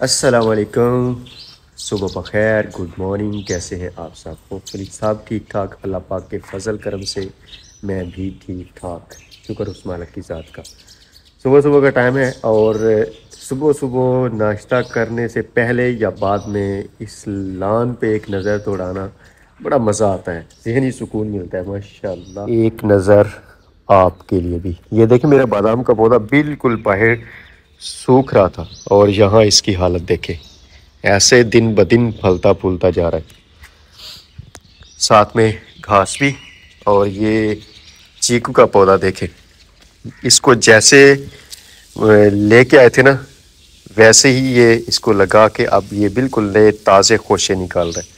असलकम सुबह बखैर good morning कैसे हैं आप सब? होपफुली साहब ठीक ठाक अल्लाह पाक के फजल करम से मैं भी ठीक ठाक शुक्र उस मालक की ज़ात का। सुबह सुबह का टाइम है और सुबह सुबह नाश्ता करने से पहले या बाद में इस लान पे एक नज़र दौड़ाना बड़ा मज़ा आता है। जहनी सुकून मिलता है माशा एक नज़र आपके लिए भी। ये देखें मेरा बादाम का पौधा बिल्कुल बाहर सूख रहा था और यहाँ इसकी हालत देखे। ऐसे दिन ब दिन फलता फूलता जा रहा है। साथ में घास भी और ये चीकू का पौधा देखे। इसको जैसे लेके आए थे ना, वैसे ही ये इसको लगा के अब ये बिल्कुल नए ताज़े खोशे निकाल रहे।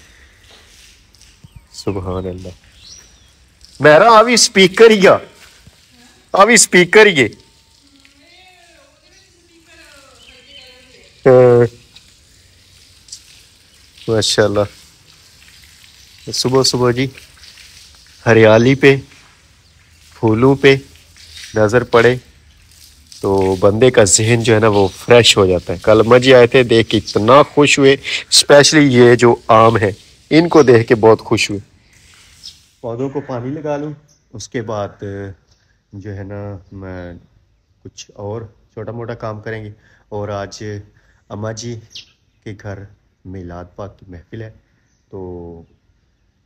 सुबह मेरा अभी स्पीकर ही अभी स्पीकर ही। माशाल्लाह। सुबह सुबह जी, हरियाली पे, फूलों पे नज़र पड़े तो बंदे का जहन जो है ना वो फ्रेश हो जाता है। कल मज़े आए थे, देख के इतना खुश हुए स्पेशली ये जो आम है, इनको देख के बहुत खुश हुए। पौधों को पानी लगा लूँ, उसके बाद, जो है ना, मैं कुछ और छोटा मोटा काम करेंगे, और आज अम्मा जी के घर मिलाद पाक की महफिल है तो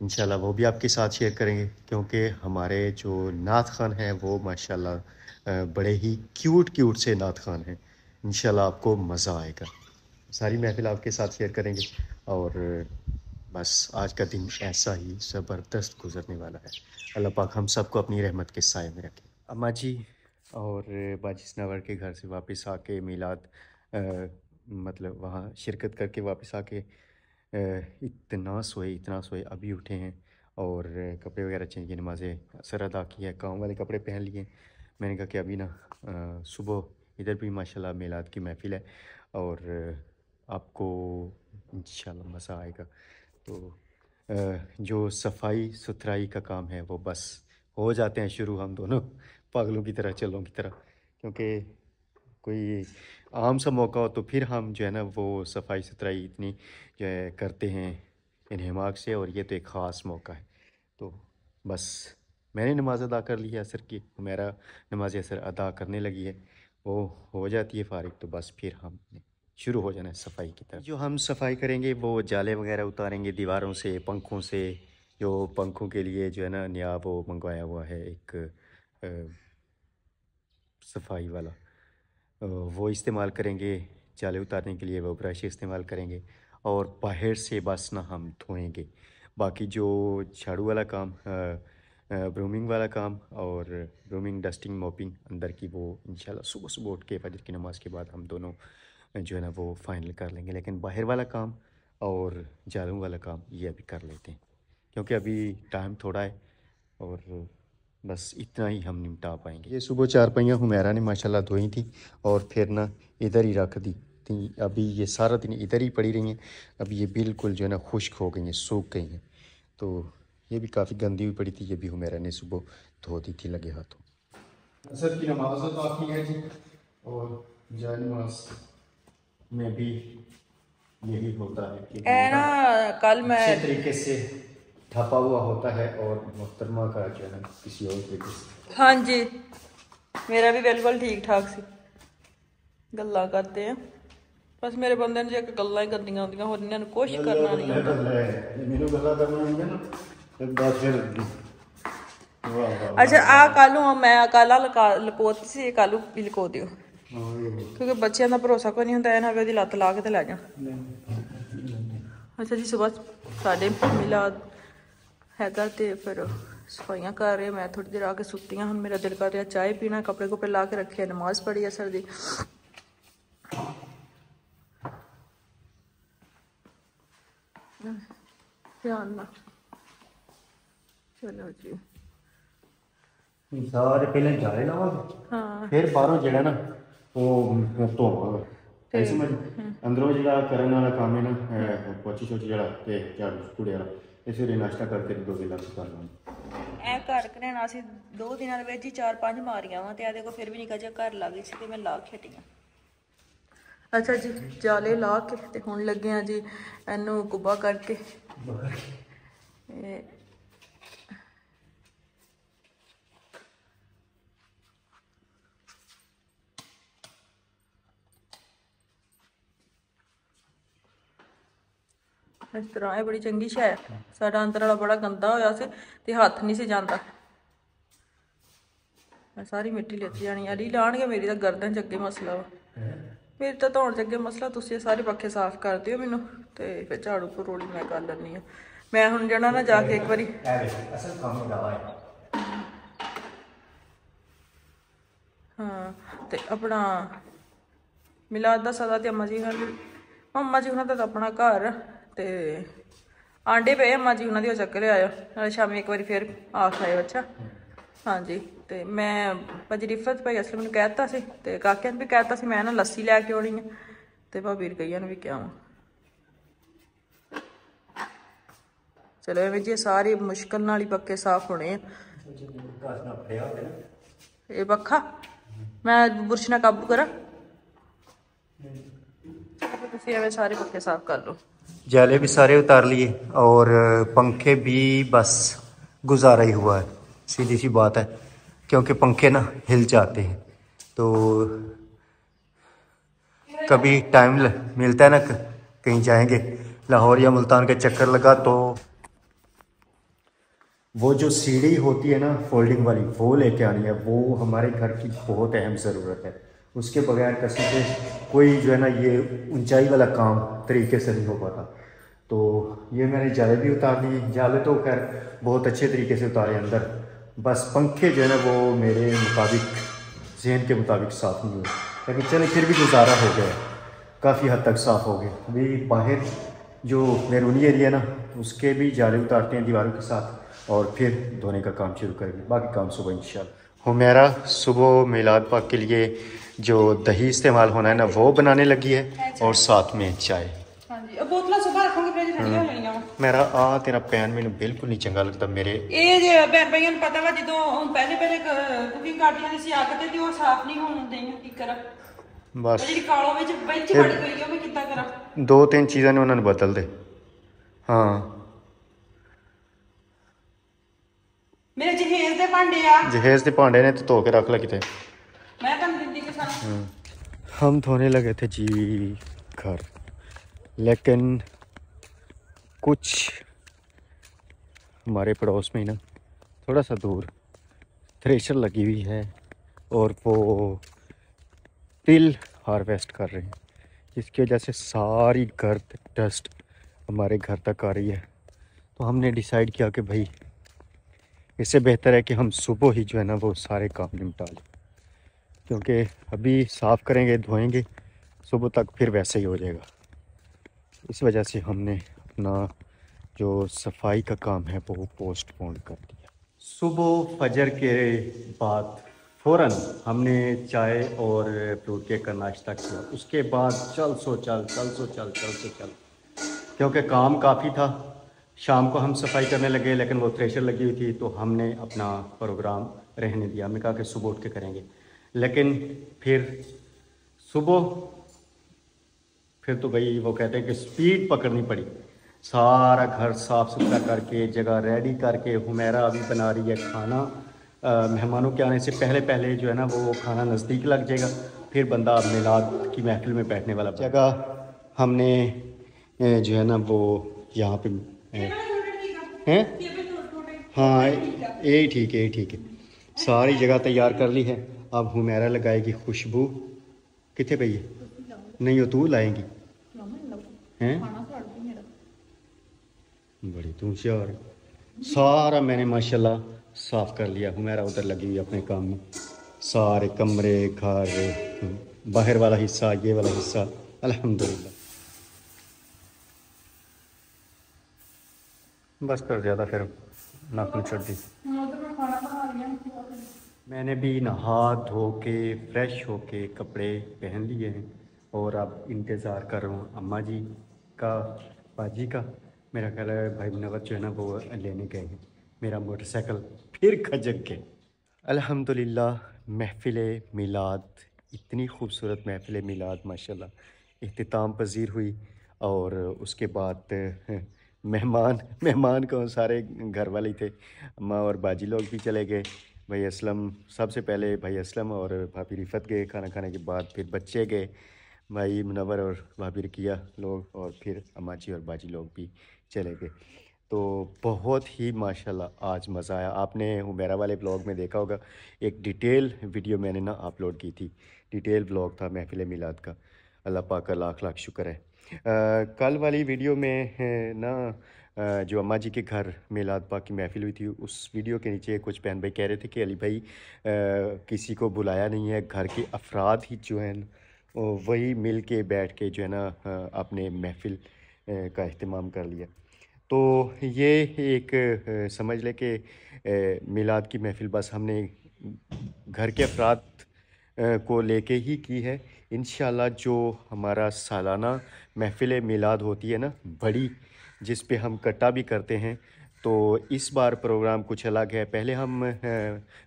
इन वो भी आपके साथ शेयर करेंगे, क्योंकि हमारे जो नात खान हैं वो माशाल्लाह बड़े ही क्यूट क्यूट से नात खान हैं। इन आपको मज़ा आएगा। सारी महफिल आपके साथ शेयर करेंगे, और बस आज का दिन ऐसा ही ज़बरदस्त गुजरने वाला है। अल्लाह पाक हम सबको अपनी रहमत के साय में रखें। अम्मा जी और बाजिस नवर के घर से वापस आके मिलाद मतलब वहाँ शिरकत करके वापस आके इतना सोए इतना सोए, अभी उठे हैं और कपड़े वगैरह चेंज किए, नमाज़ें सर अदा की है, काम वाले कपड़े पहन लिए। मैंने कहा कि अभी ना सुबह इधर भी माशाल्लाह मेलाद की महफ़िल है और आपको इंशाल्लाह मज़ा आएगा। तो जो सफ़ाई सुथराई का काम है वो बस हो जाते हैं शुरू, हम दोनों पागलों की तरह, चलों की तरह, क्योंकि कोई आम सा मौका हो तो फिर हम जो है ना वो सफ़ाई सुथराई इतनी जो है करते हैं इनहमाक से और ये तो एक ख़ास मौका है। तो बस मैंने नमाज़ अदा कर ली है असर की मेरा नमाज़ असर अदा करने लगी है। वो हो जाती है फारिग तो बस फिर हम शुरू हो जाना है सफ़ाई की तरफ़। जो हम सफ़ाई करेंगे वो जाले वगैरह उतारेंगे दीवारों से पंखों से जो पंखों के लिए जो है ना नया वो मंगवाया हुआ है एक आ, सफ़ाई वाला। वो इस्तेमाल करेंगे, जाले उतारने के लिए, वो ब्रश इस्तेमाल करेंगे और बाहर से बस ना हम धोएँगे। बाकी जो झाड़ू वाला काम ब्रूमिंग वाला काम और ब्रूमिंग, डस्टिंग, मोपिंग अंदर की वो इंशाल्लाह सुबह सुबह उठ के फजर की नमाज़ के बाद हम दोनों जो है ना वो फाइनल कर लेंगे। लेकिन बाहर वाला काम और झाड़ू वाला काम ये अभी कर लेते हैं, क्योंकि अभी टाइम थोड़ा है और बस इतना ही हम निपटा पाएँगे। ये सुबह चार पहियाँ हुमेरा ने माशाल्लाह धोई थी और फिर ना इधर ही रख दी थी। अभी ये सारा दिन इधर ही पड़ी रही हैं। अब ये बिल्कुल जो है ना खुश्क हो गई हैं सूख गई हैं। तो ये भी काफ़ी गंदी हुई पड़ी थी ये भी हुमेरा ने सुबह धो दी थी लगे हाथों। असर की नमाज़ तो काफ़ी है जी और जाए नमाज़ में भी यही होता है कि कल मैं तरीके से छपा हुआ होता है और मोहतरमा का जो है किसी और तरीके से हाँ जी मेरा भी बिल्कुल ठीक ठाक सी गल्ला करते हैं बस मेरे बंदे ने जो गल्ला ही करनियां होंदियां होर इन्हां कुछ करना नहीं होंदा मेनू गल्ला करना होंदा ना ते बस फिर अच्छा आ कल मैं कल लकोती सी कल लको दियो ਕਿਉਂਕਿ ਬੱਚਿਆਂ ਦਾ ਭਰੋਸਾ ਕੋਈ ਨਹੀਂ ਹੁੰਦਾ ਇਹਨਾਂ ਕਦੀ ਲੱਤ ਲਾ ਕੇ ਤੇ ਲੈ ਜਾ ਅੱਛਾ ਜੀ ਸਵੇਰ ਸਾਡੇ ਮਿਲਾਦ हैगा तो फिर सफाइयाँ कर रहे मैं थोड़ी देर आके सुती हूँ मेरा दिल कर रहा चाय पीना कपड़े कुपड़े ला के रखे नमाज पढ़ी है सर दी ध्यान चलो जी ਸਾਰੇ ਪਹਿਲਾਂ ਜਾਲੇ ਲਾਵਾਂਗੇ ਹਾਂ ਫਿਰ ਬਾਹਰੋਂ ਜਿਹੜਾ ਨਾ ਉਹ ਧੋਵਾਂਗੇ ਇਸ ਸਮਝ ਅੰਦਰੋਂ ਜਿਹੜਾ ਕਰਨ ਵਾਲਾ ਕੰਮ ਹੈ ਨਾ ਪੋਚੀ ਛੋਟੀ ਜਿਹੜਾ ਤੇ ਝਾੜੂ ਕੁੜੇ ਵਾਲਾ ਇਸ ਵੇਲੇ ਨਾਸ਼ਤਾ ਕਰਕੇ ਦੋ ਵੇਲਾ ਕਰ ਲਾਂਗੇ ਐ ਘਰ ਘਰੇਣਾ ਸੀ ਦੋ ਦਿਨਾਂ ਦੇ ਵਿੱਚ ਹੀ ਚਾਰ ਪੰਜ ਮਾਰੀਆਂ ਵਾ ਤੇ ਆ ਦੇਖੋ ਫਿਰ ਵੀ ਨਿਕਾ ਜਿਹਾ ਘਰ ਲੱਗ ਗਈ ਸੀ ਤੇ ਮੈਂ ਲਾ ਖੇਟੀਆਂ ਅੱਛਾ ਜੀ ਜਾਲੇ ਲਾ ਕੇ ਤੇ ਹੁਣ ਲੱਗੇ ਆ ਜੀ ਇਹਨੂੰ ਕੁੱਬਾ ਕਰਕੇ। ਇਹ ਇਸ ਤਰ੍ਹਾਂ ਇਹ ਬੜੀ ਚੰਗੀ ਸ਼ੈ। ਹੈ ਸਾਡਾ ਅੰਦਰ ਵਾਲਾ ਬੜਾ ਗੰਦਾ ਹੋਇਆ ਸੀ ਤੇ ਹੱਥ ਨਹੀਂ ਸੀ ਜਾਂਦਾ। ਮੈਂ ਸਾਰੀ ਮਿੱਟੀ ਲੱਤ ਜਾਣੀ ਅਲੀ ਲਾਣਗੇ ਮੇਰੀ ਤਾਂ ਗਰਦਨ ਚ ਅੱਗੇ ਮਸਲਾ ਵਾ। ਮੇਰੀ ਤਾਂ ਧੌਣ ਚ ਅੱਗੇ ਮਸਲਾ ਤੁਸੀਂ ਸਾਰੇ ਪੱਖੇ ਸਾਫ਼ ਕਰ ਦਿਓ ਮੈਨੂੰ ਤੇ ਫਿਰ ਝਾੜੂ ਪਰੋਲੀ ਮੈਂ ਕਰ ਲੈਣੀ ਆ ਮੈਂ ਹੁਣ ਜਾਣਾ ਨਾ ਜਾ ਕੇ ਇੱਕ ਵਾਰੀ। ਅਸਲ ਕੰਮ ਦਾ ਹੈ ਹਾਂ ਤੇ ਆਪਣਾ ਮਿਲਾਦ ਦਾ ਸਦਾ ਤੇ ਅੰਮਾ ਜੀ ਨਾਲ ਅੰਮਾ ਜੀ ਉਹਨਾਂ ਦਾ ਤਾਂ ਆਪਣਾ ਘਰ ਤੇ ਆਂਡੇ ਪਏ ਅੰਮਾ ਜੀ ਉਹਨਾਂ ਦੀ ਉਹ ਚੱਕ ਲਿਆਇਓ ਨਾਲੇ ਸ਼ਾਮੀ ਇੱਕ ਵਾਰੀ ਫੇਰ ਆ ਖਾਇਓ ਅੱਛਾ? ਹਾਂਜੀ ਤੇ ਮੈਂ ਭਾਜੀ ਰਿਫਤ ਭਾਈ ਅਸਲ ਮੈਨੂੰ ਕਹਿਤਾ ਸੀ ਤੇ ਕਾਕਿਆਂ ਨੂੰ ਵੀ ਕਹਿਤਾ ਸੀ ਮੈਂ ਨਾ ਲੱਸੀ ਲੈ ਕੇ ਆਉਣੀ ਆ ਤੇ ਭਾਬੀ ਰਕਈਆਂ ਨੂੰ ਵੀ ਕਿਹਾ ਵਾ। ਚਲੋ ਐਵੇਂ ਜੀ ਸਾਰੇ ਮੁਸ਼ਕਲ ਨਾਲ ਹੀ ਪੱਕੇ ਸਾਫ਼ ਹੋਣੇ ਆ। ਇਹ ਪੱਖਾ? ਮੈਂ ਬੁਰਸ਼ ਨਾਲ ਕਾਬੂ ਕਰਾਂ? ਤੁਸੀਂ ਐਵੇਂ ਸਾਰੇ ਪੱਕੇ ਸਾਫ਼ ਕਰ ਲਓ। जाले भी सारे उतार लिए और पंखे भी बस गुजारा ही हुआ है। सीधी सी बात है, क्योंकि पंखे ना हिल जाते हैं। तो कभी टाइम मिलता है ना कहीं जाएँगे, लाहौर या मुल्तान के चक्कर लगा तो। वो जो सीढ़ी होती है ना फोल्डिंग वाली, वो लेके आनी है। वो हमारे घर की बहुत अहम ज़रूरत है। उसके बगैर कसम से कोई जो है ना ये ऊंचाई वाला काम तरीके से नहीं हो पाता। तो ये मैंने जाले भी उतार दिए जाले तो खैर बहुत अच्छे तरीके से उतारे अंदर। बस पंखे जो है ना वो मेरे मुताबिक, जहन के मुताबिक साफ़ नहीं हुए। लेकिन चले फिर भी गुजारा हो गया। काफ़ी हद तक साफ़ हो गए अभी बाहर जो बैरूनी एरिया ना, उसके भी जाले उतारते हैं दीवारों के साथ और फिर धोने का काम शुरू करेंगे। बाकी काम सुबह इंशाल्लाह। हुमेरा, सुबह मिलाद पाक के लिए जो दही इस्तेमाल होना है ना वो बनाने लगी है और साथ में चाय ਹਾਂਜੀ ਉਹ ਬੋਤਲਾਂ ਸੁਬਾਹ ਰੱਖੋਗੇ ਫ੍ਰਿਜ ਠੰਡੀਆਂ ਹੋ ਜਾਣੀਆਂ ਵਾ ਮੇਰਾ ਆ ਤੇਰਾ ਪੈਨ ਮੈਨੂੰ ਬਿਲਕੁਲ ਨਹੀਂ ਚੰਗਾ ਲੱਗਦਾ ਮੇਰੇ ਇਹ ਜੇ ਭੈਣ ਭਾਈਆਂ ਨੂੰ ਪਤਾ ਵਾ ਜਦੋਂ ਹੁਣ ਪਹਿਲੇ ਪਹਿਲੇ ਕੁਕਿੰਗ ਕਾਟੀਆਂ ਦੀ ਸੀ ਅੱਗ ਤੇ ਤੇ ਉਹ ਸਾਫ਼ ਨਹੀਂ ਹੋਣ ਦਈਆਂ ਕੀ ਕਰਾਂ ਉਹ ਬਸ ਜਿਹੜੀ ਕਾਲੋ ਵਿੱਚ ਵਿੱਚ ਵੜ ਗਈ ਉਹ ਮੈਂ ਕਿੱਦਾਂ ਕਰਾਂ ਦੋ ਤਿੰਨ ਚੀਜ਼ਾਂ ਨੇ ਉਹਨਾਂ ਨੂੰ ਬਦਲ ਦੇ ਹਾਂ ਮੇਰੇ ਜਹੇਜ਼ ਦੇ ਭਾਂਡੇ ਆ ਜਹੇਜ਼ ਦੇ ਭਾਂਡੇ ਨੇ ਤੇ ਧੋ ਕੇ ਰੱਖ ਲੈ ਕਿਤੇ हम धोने लगे थे जी घर, लेकिन कुछ हमारे पड़ोस में ना, थोड़ा सा दूर, थ्रेशर लगी हुई है और वो तिल हार्वेस्ट कर रहे हैं, जिसकी वजह से सारी गर्द डस्ट हमारे घर तक आ रही है। तो हमने डिसाइड किया कि भाई, इससे बेहतर है कि हम सुबह ही जो है ना वो सारे काम निपटा लें। क्योंकि अभी साफ़ करेंगे, धोएँगे, सुबह तक फिर वैसे ही हो जाएगा। इस वजह से हमने अपना जो सफ़ाई का काम है, वो पोस्टपोन कर दिया। सुबह फजर के बाद फ़ौर हमने चाय और फ्रूट का नाश्ता किया। उसके बाद चल सो, चल चल सो, चल चल सो, चल। क्योंकि काम काफ़ी था। शाम को हम सफ़ाई करने लगे, लेकिन वो थ्रेशर लगी हुई थी तो हमने अपना प्रोग्राम रहने दिया। हमने कहा कि सुबह उठ के करेंगे। लेकिन फिर सुबह फिर तो भाई वो कहते हैं कि स्पीड पकड़नी पड़ी। सारा घर साफ़ सुथरा करके जगह रेडी करके हुमेरा अभी बना रही है खाना। मेहमानों के आने से पहले पहले जो है ना वो खाना नज़दीक लग जाएगा। फिर बंदा मिलाद की महफिल में बैठने वाला जगह हमने जो है ना वो यहाँ पे हैं? हाँ यही ठीक है यही ठीक है। सारी जगह तैयार कर ली है। अब हुमेरा लगाएगी खुशबू कितने पे है नहीं, वो तू लाएँगी। हैं? बड़ी तू होशियार सारा मैंने माशाल्लाह साफ़ कर लिया। हुमेरा उधर लगी हुई अपने काम में। सारे कमरे, घर, बाहर वाला हिस्सा, ये वाला हिस्सा। अल्हम्दुलिल्लाह। बस कर ज़्यादा फिर में चढ़ दी। मैंने भी नहा धो के फ्रेश होके कपड़े पहन लिए हैं और अब इंतज़ार कर रहा हूँ अम्मा जी का बाजी का। मेरा ख्याल है भाई मुनवर जो है ना वो लेने गए हैं। मेरा मोटरसाइकिल फिर खजक के अल्हम्दुलिल्लाह, महफिल मिलाद, इतनी खूबसूरत महफिल मिलाद, माशाल्लाह। अख्ताम पजीर हुई और उसके बाद मेहमान मेहमान को सारे घर वाले थे। अम्मा और बाजी लोग भी चले गए। भाई असलम सबसे पहले भाई असलम और भाभी रिफत गए खाना खाने के बाद फिर बच्चे गए भाई मुनवर और भाभी रकिया लोग और फिर अम्मा जी और बाजी लोग भी चले गए। तो बहुत ही माशाल्लाह आज मज़ा आया। आपने उमेरा वाले ब्लॉग में देखा होगा एक डिटेल वीडियो मैंने ना अपलोड की थी। डिटेल ब्लॉग था महफिल मिलाद का। अल्लाह पाक का लाख लाख शुक्र है। आ, कल वाली वीडियो में ना जो अम्मा जी के घर मिलाद पाक की महफिल हुई थी, उस वीडियो के नीचे कुछ बहन भाई कह रहे थे कि, अली भाई किसी को बुलाया नहीं है, घर के अफराद ही जो हैं वही मिल के बैठ के जो है ना अपने महफिल का अहतमाम कर लिया। तो ये एक समझ ले कि मिलाद की महफिल बस हमने घर के अफराद को लेके ही की है। इन जो हमारा सालाना महफिल मिलाद होती है ना, बड़ी जिस पे हम कट्टा भी करते हैं। तो इस बार प्रोग्राम कुछ अलग है। पहले हम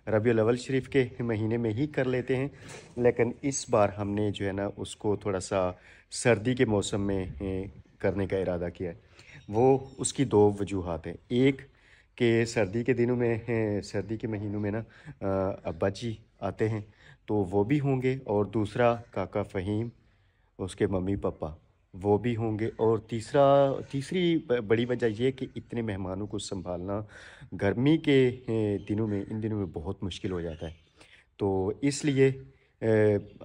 रबी अव्वल शरीफ के महीने में ही कर लेते हैं। लेकिन इस बार हमने जो है ना, उसको थोड़ा सा सर्दी के मौसम में करने का इरादा किया है। वो उसकी दो वजूहत हैं। एक कि सर्दी के दिनों में सर्दी के महीनों में ना अब्बा जी आते हैं तो वो भी होंगे। और दूसरा काका फ़हीम, उसके मम्मी पापा वो भी होंगे। और तीसरा, तीसरी बड़ी वजह यह कि इतने मेहमानों को संभालना गर्मी के दिनों में, इन दिनों में बहुत मुश्किल हो जाता है। तो इसलिए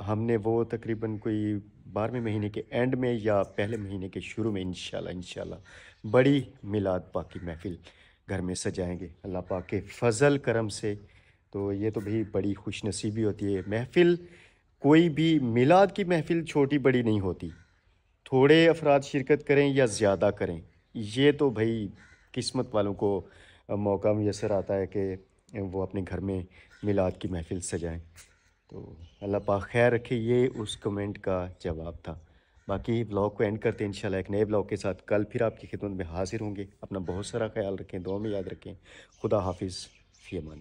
हमने वो तकरीबन कोई बारहवें महीने के एंड में या पहले महीने के शुरू में, इंशाल्लाह इंशाल्लाह, बड़ी मिलाद पाक महफ़िल घर में सजाएँगे। अल्लाह पाक के फ़ज़ल करम से। तो ये तो भाई बड़ी खुश नसीबी होती है। महफ़िल कोई भी, मिलाद की महफ़िल छोटी बड़ी नहीं होती। थोड़े अफराद शिरकत करें या ज़्यादा करें, ये तो भाई किस्मत वालों को मौका मैसर आता है कि वो अपने घर में मिलाद की महफ़िल सजाएँ। तो अल्लाह पाक खैर रखे, ये उस कमेंट का जवाब था। बाकी ब्लॉग को एंड करते हैं, इंशाल्लाह एक नए ब्लॉग के साथ। कल फिर आपकी खिदमत में हाजिर होंगे। अपना बहुत सारा ख्याल रखें दो में याद रखें। खुदा हाफिज़, फ़ी अमान